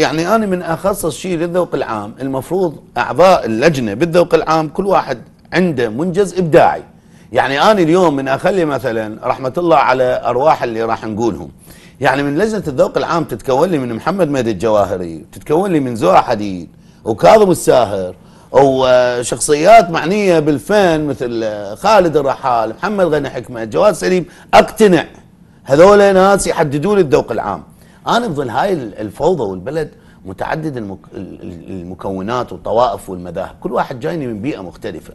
يعني أنا من اخصص شيء للذوق العام المفروض أعضاء اللجنة بالذوق العام كل واحد عنده منجز إبداعي. يعني أنا اليوم من أخلي مثلا رحمة الله على أرواح اللي راح نقولهم. يعني من لجنة الذوق العام تتكون لي من محمد مهدي الجواهري تتكون لي من زورا حديد وكاظم الساهر وشخصيات معنية بالفن مثل خالد الرحال محمد غني حكمة جواد سليم أقتنع. هذول ناس يحددون الذوق العام. أنا بظل هاي الفوضى والبلد متعدد المك... المكونات والطوائف والمذاهب. كل واحد جايني من بيئة مختلفة.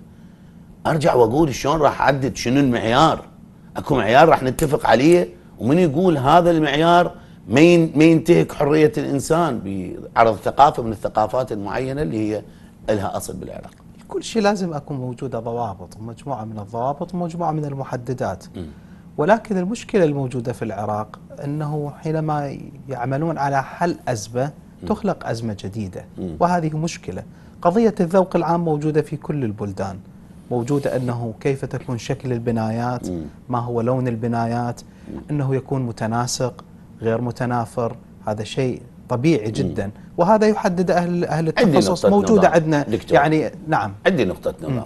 أرجع وأقول شلون راح أعدد شنو المعيار. أكو معيار راح نتفق عليه ومن يقول هذا المعيار ما ما ينتهك حرية الإنسان بعرض ثقافة من الثقافات المعينة اللي هي لها أصل بالعراق. كل شيء لازم أكون موجوده ضوابط ومجموعه من الضوابط ومجموعة من المحددات. م. ولكن المشكلة الموجودة في العراق أنه حينما يعملون على حل أزمة تخلق أزمة جديدة وهذه مشكلة. قضية الذوق العام موجودة في كل البلدان. موجودة أنه كيف تكون شكل البنايات ما هو لون البنايات أنه يكون متناسق غير متنافر. هذا شيء طبيعي جدا. وهذا يحدد أهل, أهل التخصص. موجودة عندنا. يعني نعم. عندي نقطة نظام.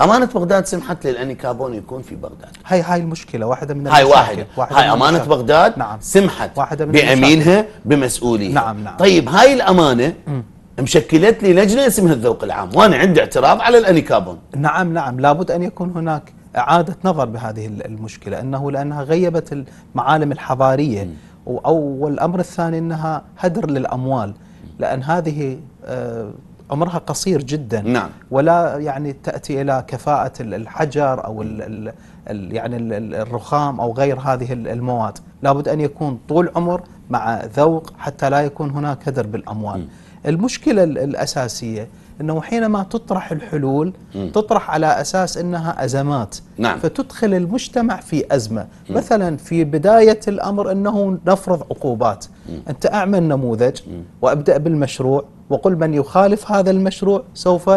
أمانة بغداد سمحت للأنيكابون يكون في بغداد. هاي هاي المشكلة واحدة من هاي واحدة, واحدة هاي أمانة المشاكل. بغداد نعم. سمحت واحدة من بأمينها بمسؤوليها. نعم نعم. طيب هاي الأمانة م. مشكلت لي لجنة اسمها الذوق العام وأنا عندي اعتراض على الأنيكابون نعم نعم. لابد أن يكون هناك إعادة نظر بهذه المشكلة أنه لأنها غيبت المعالم الحضارية. م. أو والأمر الثاني أنها هدر للأموال لأن هذه آه عمرها قصير جدا. نعم. ولا يعني تأتي إلى كفاءة الحجر أو ال ال يعني الرخام أو غير هذه المواد. لابد أن يكون طول عمر مع ذوق حتى لا يكون هناك هدر بالأموال. م. المشكلة الأساسية أنه حينما تطرح الحلول م. تطرح على أساس أنها أزمات نعم. فتدخل المجتمع في أزمة م. مثلا في بداية الأمر أنه نفرض عقوبات م. أنت أعمل نموذج م. وأبدأ بالمشروع وقل من يخالف هذا المشروع سوف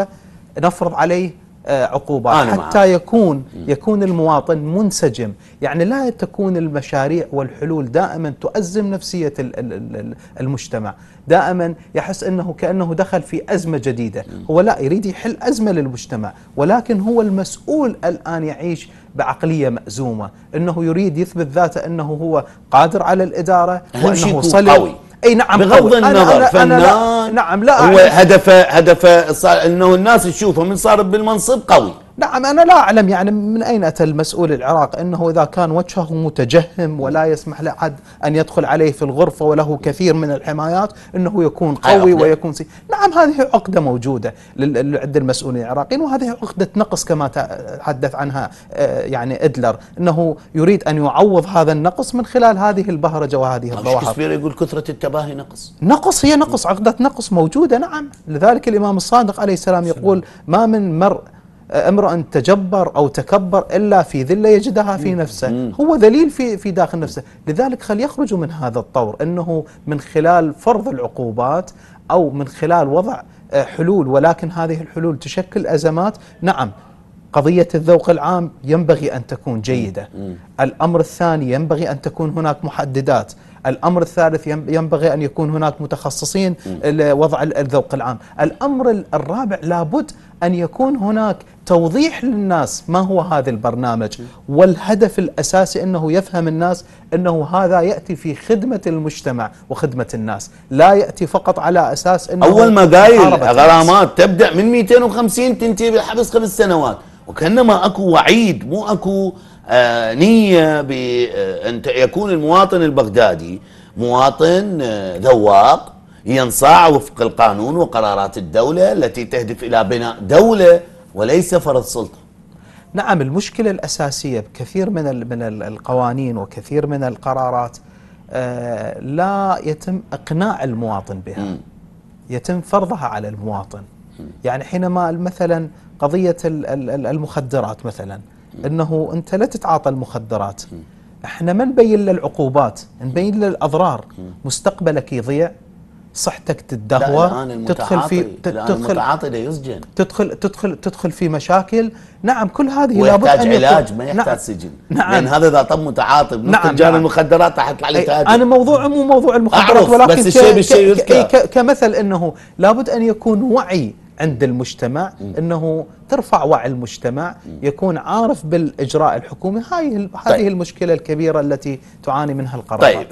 نفرض عليه عقوبات. حتى معه. يكون يكون المواطن منسجم. يعني لا تكون المشاريع والحلول دائما تؤزم نفسية المجتمع. دائما يحس أنه كأنه دخل في أزمة جديدة. هو لا يريد يحل أزمة للمجتمع. ولكن هو المسؤول الآن يعيش بعقلية مأزومة. أنه يريد يثبت ذاته أنه هو قادر على الإدارة وأنه صلب قوي. أي نعم بغض النظر أنا فنان لا. نعم لا هو هدفه هدفه إنه الناس تشوفه من صار بالمنصب قوي. نعم أنا لا أعلم يعني من أين أتى المسؤول العراق؟ أنه إذا كان وجهه متجهم ولا يسمح لأحد أن يدخل عليه في الغرفة وله كثير من الحمايات أنه يكون قوي ويكون سي نعم هذه عقدة موجودة عند المسؤولين العراقيين وهذه عقدة نقص كما تحدث عنها آه، يعني إدلر أنه يريد أن يعوض هذا النقص من خلال هذه البهرجة وهذه الظواهر. يقول كثرة التباهي نقص. نقص هي نقص عقدة نقص موجودة نعم. لذلك الإمام الصادق عليه السلام يقول ما من مرء امرأ تجبر أو تكبر إلا في ذلة يجدها في نفسه. هو ذليل في, في داخل نفسه. لذلك خل يخرجوا من هذا الطور. أنه من خلال فرض العقوبات أو من خلال وضع آه، حلول ولكن هذه الحلول تشكل أزمات. نعم قضية الذوق العام ينبغي أن تكون جيدة. الأمر الثاني ينبغي أن تكون هناك محددات. الأمر الثالث ينبغي أن يكون هناك متخصصين لوضع الذوق العام. الأمر الرابع لابد أن يكون هناك توضيح للناس ما هو هذا البرنامج والهدف الأساسي أنه يفهم الناس أنه هذا يأتي في خدمة المجتمع وخدمة الناس لا يأتي فقط على أساس أنه أول ما قايل غرامات تبدأ من 250 تنتهي بالحبس خمس سنوات وكأنما أكو وعيد مو أكو نية بأن آه، يكون المواطن البغدادي مواطن آه ذواق ينصاع وفق القانون وقرارات الدولة التي تهدف إلى بناء دولة وليس فرض سلطة. نعم المشكلة الأساسية بكثير من من القوانين وكثير من القرارات آه، لا يتم إقناع المواطن بها. يتم فرضها على المواطن. يعني حينما مثلا قضية المخدرات مثلا. أنه أنت لا تتعاطى المخدرات. إحنا ما نبين له العقوبات نبين له الأضرار. مستقبلك يضيع صحتك لا تدهور تدخل في تدخل المتعاطي ده يسجن. تدخل تدخل تدخل في مشاكل. نعم كل هذه لابد أن يكون- علاج ما يحتاج نعم. سجن. نعم. لأن هذا إذا طب متعاطي بنص نعم، تجار نعم. المخدرات راح يطلع لي أي تاجر أنا موضوع مو موضوع المخدرات ولكن بس الشيء بالشيء يذكر. ك- كمثل إنه لابد أن يكون وعي عند المجتمع إنه ترفع وعي المجتمع يكون عارف بالإجراء الحكومي. هاي هذه طيب. المشكلة الكبيرة التي تعاني منها القرارات. طيب